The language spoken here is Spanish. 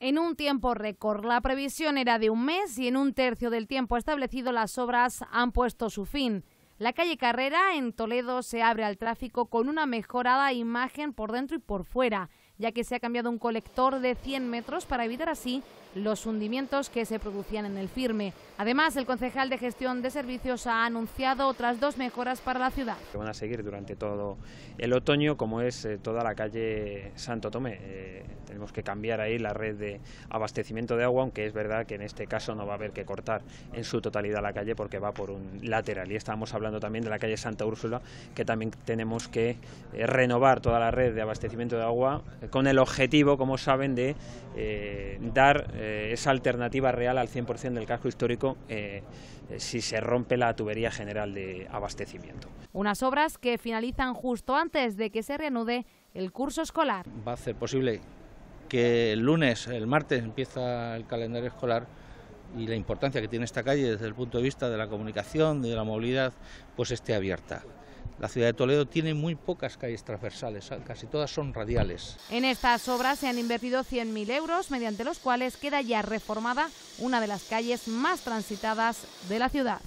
en un tiempo récord. La previsión era de un mes y en un tercio del tiempo establecido las obras han puesto su fin. La calle Carrera en Toledo se abre al tráfico con una mejorada imagen por dentro y por fuera, ya que se ha cambiado un colector de 100 metros para evitar así los hundimientos que se producían en el firme. Además, el concejal de gestión de servicios ha anunciado otras dos mejoras para la ciudad. Que van a seguir durante todo el otoño, como es eh, toda la calle Santo Tomé. Eh, tenemos que cambiar ahí la red de abastecimiento de agua, aunque es verdad que en este caso no va a haber que cortar en su totalidad la calle porque va por un lateral. Y estábamos hablando también de la calle Santa Úrsula, que también tenemos que eh, renovar toda la red de abastecimiento de agua con el objetivo, como saben, de dar eh, esa alternativa real al 100% del casco histórico eh, eh, si se rompe la tubería general de abastecimiento. Unas obras que finalizan justo antes de que se reanude el curso escolar. Va a hacer posible que el lunes, el martes, empieza el calendario escolar y la importancia que tiene esta calle desde el punto de vista de la comunicación, de la movilidad, pues esté abierta. La ciudad de Toledo tiene muy pocas calles transversales, casi todas son radiales. En estas obras se han invertido 100.000 euros, mediante los cuales queda ya reformada una de las calles más transitadas de la ciudad.